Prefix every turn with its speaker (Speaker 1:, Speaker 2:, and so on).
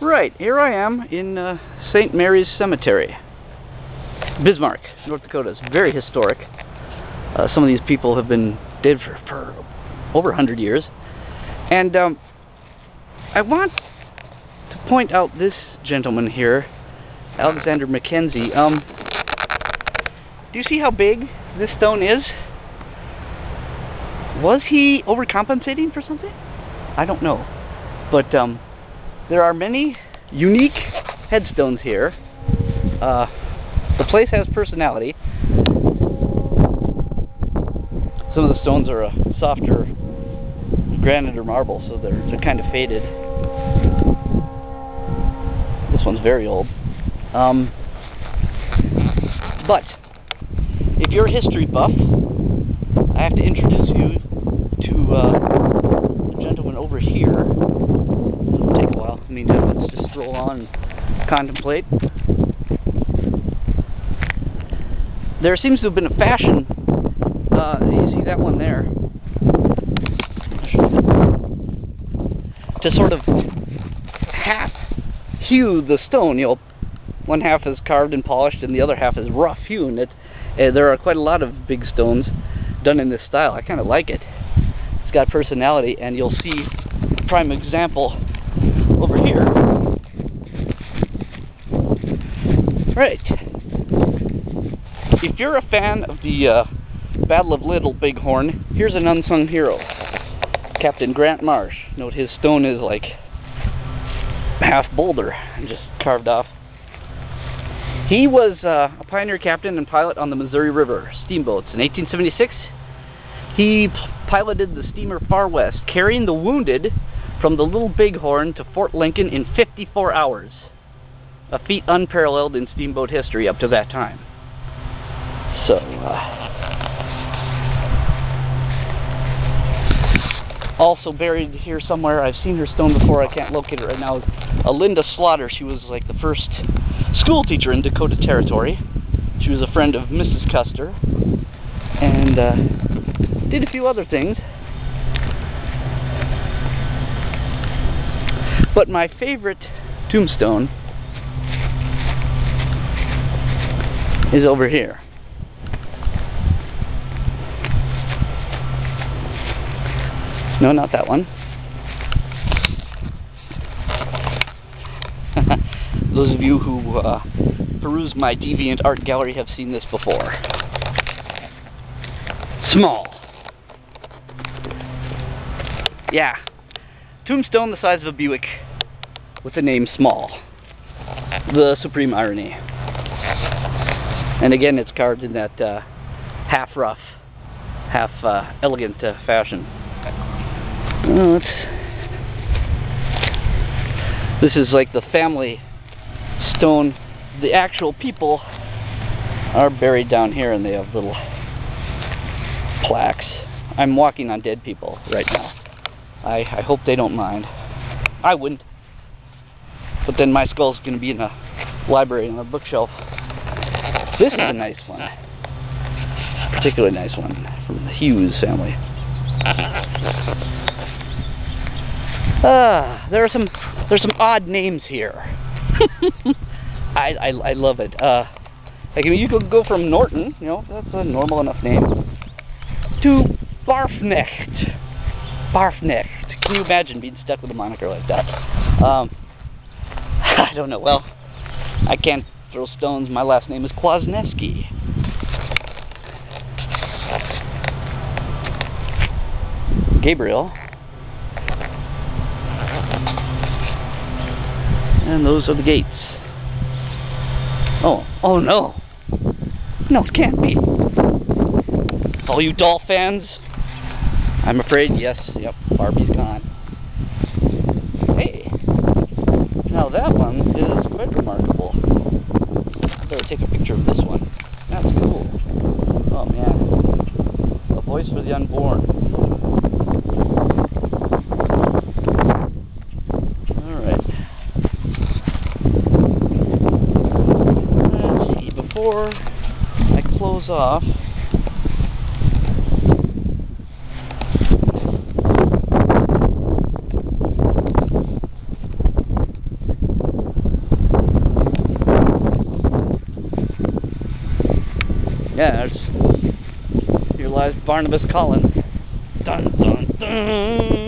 Speaker 1: Right, here I am in uh, St. Mary's Cemetery, Bismarck, North Dakota. It's very historic. Uh, some of these people have been dead for, for over 100 years. And um, I want to point out this gentleman here, Alexander McKenzie. Um, do you see how big this stone is? Was he overcompensating for something? I don't know. But um, there are many unique headstones here. Uh, the place has personality. Some of the stones are a softer granite or marble, so they're, they're kind of faded. This one's very old. Um, but, if you're a history buff, I have to introduce you to uh, a gentleman over here on and contemplate. There seems to have been a fashion, uh, you see that one there, to sort of half hew the stone, you know, one half is carved and polished and the other half is rough hewn. It, uh, there are quite a lot of big stones done in this style. I kind of like it. It's got personality and you'll see prime example over here. Right. If you're a fan of the uh, Battle of Little Bighorn, here's an unsung hero. Captain Grant Marsh. Note his stone is like half boulder just carved off. He was uh, a pioneer captain and pilot on the Missouri River steamboats. In 1876, he piloted the steamer Far West, carrying the wounded from the Little Bighorn to Fort Lincoln in 54 hours, a feat unparalleled in steamboat history up to that time. So, uh, also buried here somewhere, I've seen her stone before, I can't locate it right now, a Linda Slaughter. She was like the first school teacher in Dakota Territory. She was a friend of Mrs. Custer and uh, did a few other things. But my favorite tombstone is over here. No, not that one. Those of you who uh, peruse my Deviant Art Gallery have seen this before. Small. Yeah. Tombstone the size of a Buick with the name Small. The supreme irony. And again, it's carved in that uh, half rough, half uh, elegant uh, fashion. This is like the family stone. The actual people are buried down here and they have little plaques. I'm walking on dead people right now. I, I hope they don't mind. I wouldn't. But then my skull's going to be in a library on a bookshelf. This is a nice one. Particularly nice one from the Hughes family. Ah, there are some there's some odd names here. I, I I love it. Uh, like I mean, you could go from Norton, you know, that's a normal enough name, to Barfnecht. Barfnecht. Can you imagine being stuck with a moniker like that? Um, I don't know. Well, I can't throw stones. My last name is Kwasniewski. Gabriel. And those are the gates. Oh, oh no. No, it can't be. All you doll fans, I'm afraid, yes, yep, Barbie's gone. Hey, now that one is quite remarkable. I take a picture of this one. That's cool. Oh man, a voice for the unborn. Alright. Let's see, before I close off, Yeah, here lies Barnabas Collins. Dun dun dun.